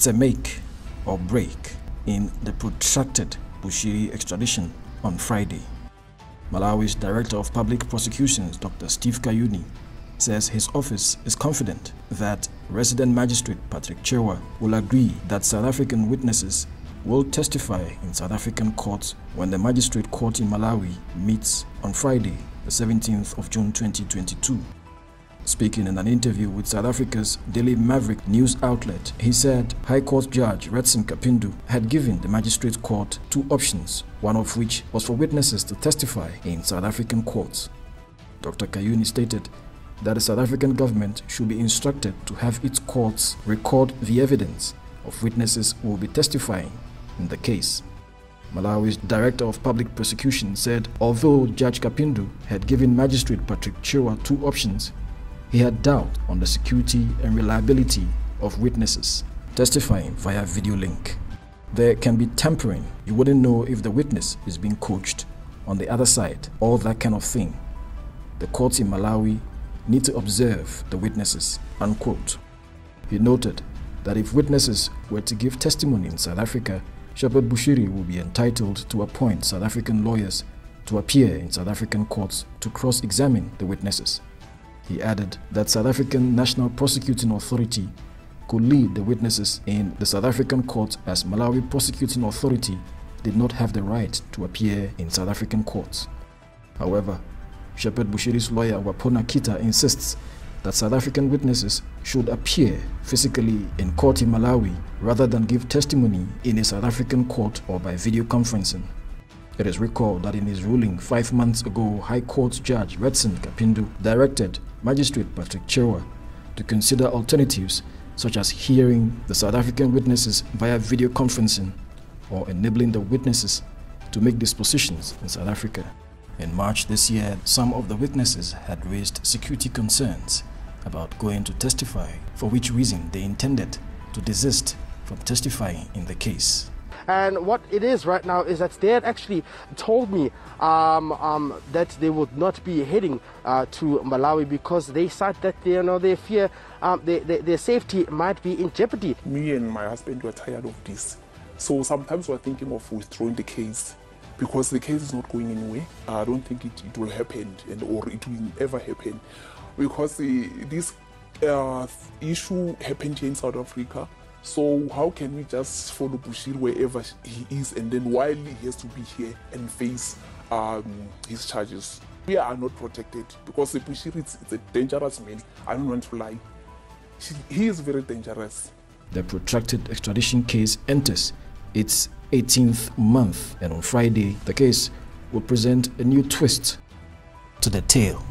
It's a make or break in the protracted Bushiri extradition on Friday. Malawi's Director of Public Prosecutions, Dr. Steve Kayuni, says his office is confident that resident magistrate Patrick Chirwa will agree that South African witnesses will testify in South African courts when the magistrate court in Malawi meets on Friday, the 17th of June 2022. Speaking in an interview with South Africa's Daily Maverick news outlet, he said High Court Judge Redson Kapindu had given the magistrate court two options, one of which was for witnesses to testify in South African courts. Dr. Kayuni stated that the South African government should be instructed to have its courts record the evidence of witnesses who will be testifying in the case. Malawi's Director of Public Prosecution said although Judge Kapindu had given Magistrate Patrick Chirwa two options, he had doubt on the security and reliability of witnesses testifying via video link. There can be tampering. You wouldn't know if the witness is being coached on the other side, all that kind of thing. The courts in Malawi need to observe the witnesses, unquote. He noted that if witnesses were to give testimony in South Africa, Shepherd Bushiri will be entitled to appoint South African lawyers to appear in South African courts to cross-examine the witnesses. He added that South African National Prosecuting Authority could lead the witnesses in the South African court as Malawi Prosecuting Authority did not have the right to appear in South African courts. However, Shepherd Bushiri's lawyer Wapona Kita insists that South African witnesses should appear physically in court in Malawi rather than give testimony in a South African court or by video conferencing. It is recalled that in his ruling five months ago, High Court Judge Redson Kapindu directed Magistrate Patrick Chirwa to consider alternatives such as hearing the South African witnesses via video conferencing or enabling the witnesses to make dispositions in South Africa. In March this year, some of the witnesses had raised security concerns about going to testify, for which reason they intended to desist from testifying in the case. And what it is right now is that they had actually told me um, um, that they would not be heading uh, to Malawi because they said that they, you know they fear um, they, they, their safety might be in jeopardy. Me and my husband were tired of this, so sometimes we're thinking of withdrawing the case because the case is not going anywhere. I don't think it, it will happen and or it will ever happen because the, this uh, issue happened here in South Africa. So how can we just follow Bushiri wherever he is and then while he has to be here and face um, his charges? We are not protected because the Bushiri is, is a dangerous man. I don't want to lie. He is very dangerous. The protracted extradition case enters its 18th month, and on Friday, the case will present a new twist to the tale.